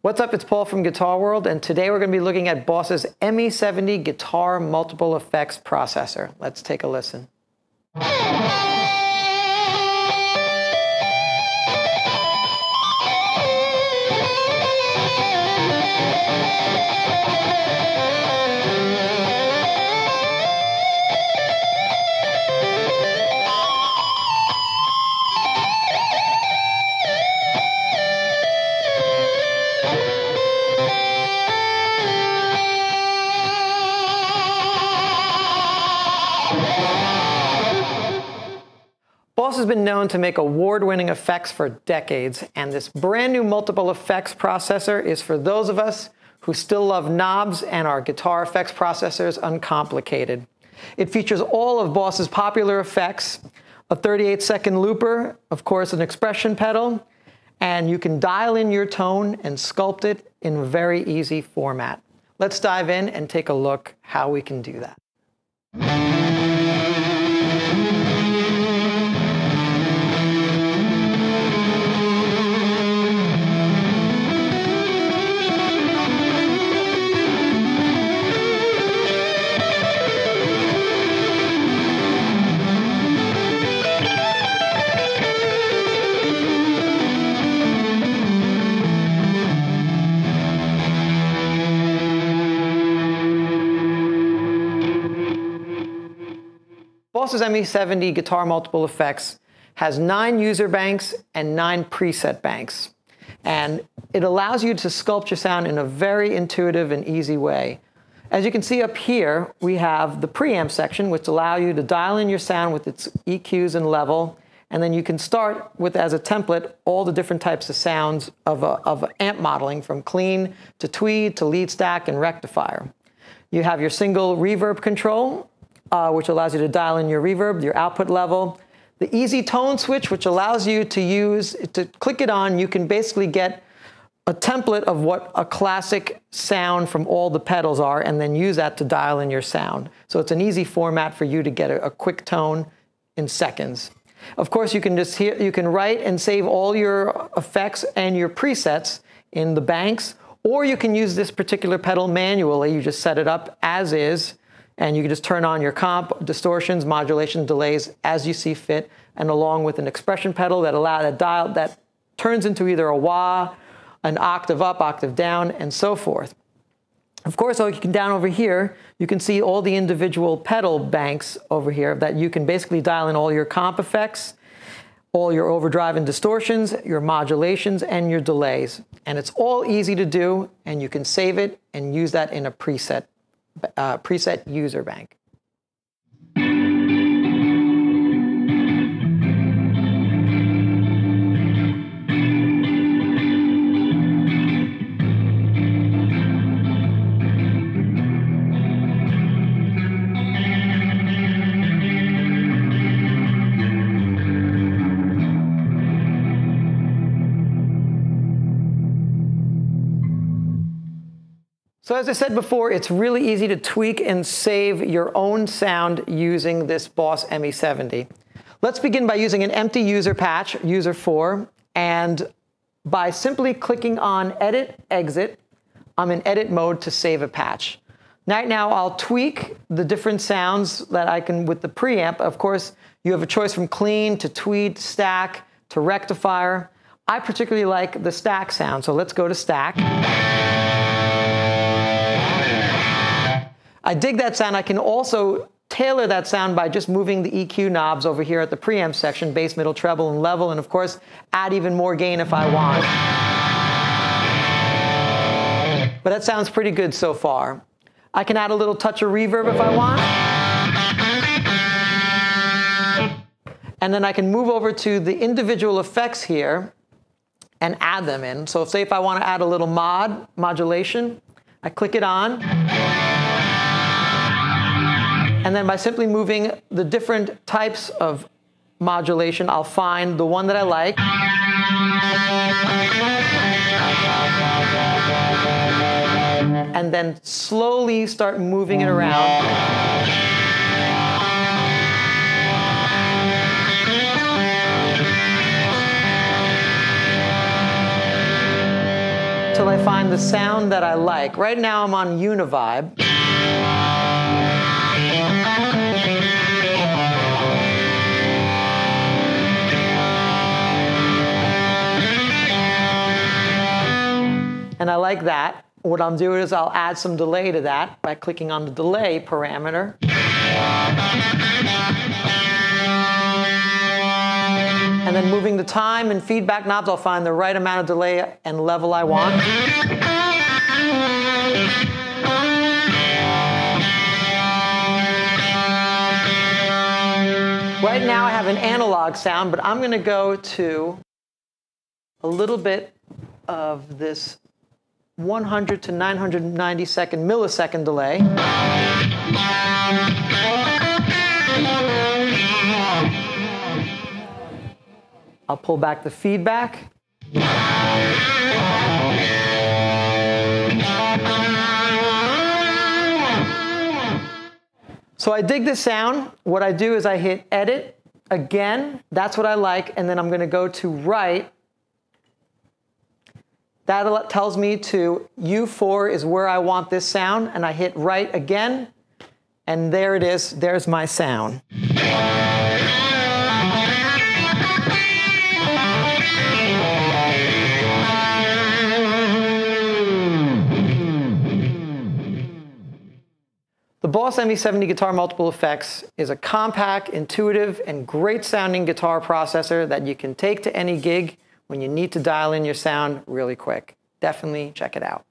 What's up? It's Paul from Guitar World, and today we're going to be looking at Boss's ME70 Guitar Multiple Effects Processor. Let's take a listen. Boss has been known to make award-winning effects for decades, and this brand new multiple effects processor is for those of us who still love knobs and our guitar effects processors uncomplicated. It features all of Boss's popular effects, a 38 second looper, of course an expression pedal, and you can dial in your tone and sculpt it in a very easy format. Let's dive in and take a look how we can do that. Boss's ME70 Guitar Multiple Effects has nine user banks and nine preset banks. And it allows you to sculpt your sound in a very intuitive and easy way. As you can see up here, we have the preamp section, which allow you to dial in your sound with its EQs and level. And then you can start with, as a template, all the different types of sounds of, a, of amp modeling, from clean to tweed to lead stack and rectifier. You have your single reverb control, uh, which allows you to dial in your reverb, your output level. The easy tone switch, which allows you to use, to click it on, you can basically get a template of what a classic sound from all the pedals are and then use that to dial in your sound. So it's an easy format for you to get a, a quick tone in seconds. Of course, you can just hear, you can write and save all your effects and your presets in the banks, or you can use this particular pedal manually. You just set it up as is, and you can just turn on your comp, distortions, modulation, delays as you see fit, and along with an expression pedal that allow that dial that turns into either a wah, an octave up, octave down, and so forth. Of course, oh, you can down over here, you can see all the individual pedal banks over here that you can basically dial in all your comp effects, all your overdrive and distortions, your modulations, and your delays. And it's all easy to do, and you can save it and use that in a preset uh, preset user bank. So as I said before, it's really easy to tweak and save your own sound using this Boss ME70. Let's begin by using an empty user patch, user 4, and by simply clicking on Edit, Exit, I'm in edit mode to save a patch. Right now, I'll tweak the different sounds that I can with the preamp. Of course, you have a choice from clean to tweed, stack, to rectifier. I particularly like the stack sound, so let's go to stack. I dig that sound. I can also tailor that sound by just moving the EQ knobs over here at the preamp section, bass, middle, treble, and level, and of course, add even more gain if I want. But that sounds pretty good so far. I can add a little touch of reverb if I want. And then I can move over to the individual effects here and add them in. So say if I want to add a little mod, modulation, I click it on. And then by simply moving the different types of modulation, I'll find the one that I like. And then slowly start moving it around. till I find the sound that I like. Right now I'm on Univibe. Like that. What I'm doing is I'll add some delay to that by clicking on the delay parameter. And then moving the time and feedback knobs, I'll find the right amount of delay and level I want. Right now I have an analog sound, but I'm going to go to a little bit of this 100 to 990 second millisecond delay. I'll pull back the feedback. So I dig this sound. What I do is I hit edit again. That's what I like. And then I'm going to go to write that tells me to U4 is where I want this sound, and I hit write again, and there it is. There's my sound. The Boss ME70 Guitar Multiple Effects is a compact, intuitive, and great sounding guitar processor that you can take to any gig when you need to dial in your sound really quick. Definitely check it out.